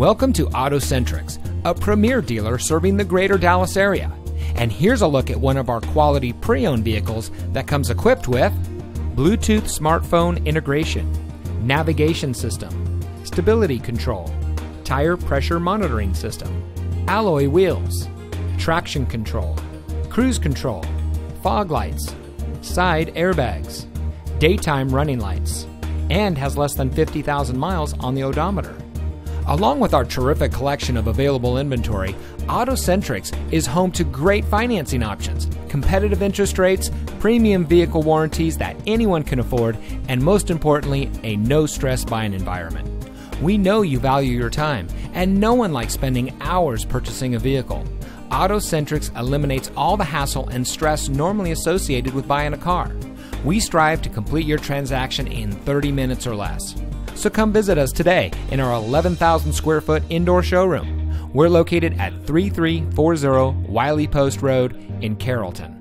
Welcome to AutoCentrix, a premier dealer serving the greater Dallas area. And here's a look at one of our quality pre owned vehicles that comes equipped with Bluetooth smartphone integration, navigation system, stability control, tire pressure monitoring system, alloy wheels, traction control, cruise control, fog lights, side airbags, daytime running lights, and has less than 50,000 miles on the odometer. Along with our terrific collection of available inventory, AutoCentrix is home to great financing options, competitive interest rates, premium vehicle warranties that anyone can afford, and most importantly, a no stress buying environment. We know you value your time, and no one likes spending hours purchasing a vehicle. AutoCentrix eliminates all the hassle and stress normally associated with buying a car. We strive to complete your transaction in 30 minutes or less. So come visit us today in our 11,000 square foot indoor showroom. We're located at 3340 Wiley Post Road in Carrollton.